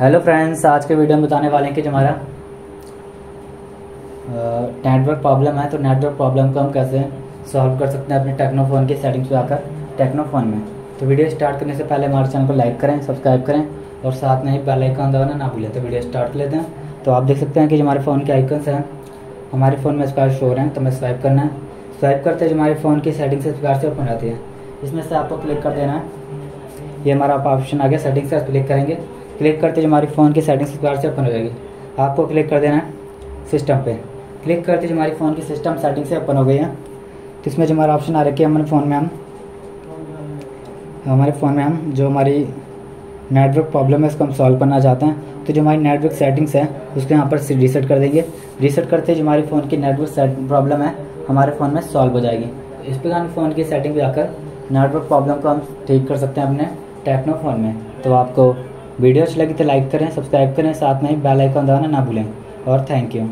Hello friends आज के video में बताने वाले हैं कि जो हमारा नेटवर्क प्रॉब्लम है तो नेटवर्क प्रॉब्लम को हम कैसे सॉल्व कर सकते हैं अपने टेक्नोफोन की सेटिंग्स पे आकर टेक्नोफोन में। तो वीडियो स्टार्ट करने से पहले हमारे चैनल को लाइक करें सब्सक्राइब करें और साथ में ही बेल आइकन दबाना ना भूलें। तो वीडियो स्टार्ट कर लेते हैं। तो आप देख सकते हैं कि हमारे फ़ोन के आइकन्स हैं, हमारे फ़ोन में प्रकार शो हैं तो हमें स्वाइप करना है। स्वाइप करते जो हमारे फ़ोन की सेटिंग्स इस प्रकार से ओपन रहती है। इसमें से आपको क्लिक कर देना है। ये हमारा ऑप्शन आ गया सेटिंग्स से क्लिक करेंगे। क्लिक करते जो हमारी फ़ोन की सेटिंग्स प्रकार से ओपन हो जाएगी। आपको क्लिक कर देना है सिस्टम पे। क्लिक करते जो हमारी फ़ोन की सिस्टम सेटिंग से ओपन हो गई है। तो इसमें जो हमारा ऑप्शन आ रखी है हमारे फ़ोन में हम, हमारे फ़ोन में हम, जो हमारी नेटवर्क प्रॉब्लम है उसको हम सॉल्व करना चाहते हैं। तो जो हमारी नेटवर्क सेटिंग्स है, उसको यहाँ पर रीसेट कर देंगे। रीसेट करते जो हमारी फ़ोन की नेटवर्क प्रॉब्लम है, हमारे फ़ोन में सॉल्व हो जाएगी। इस प्रकार हम फ़ोन की सेटिंग जाकर नेटवर्क प्रॉब्लम को हम ठीक कर सकते हैं अपने टेक्नो फ़ोन में। तो आपको वीडियो अच्छी लगी तो लाइक करें, सब्सक्राइब करें, साथ में ही बेल आइकन दबाना ना भूलें। और थैंक यू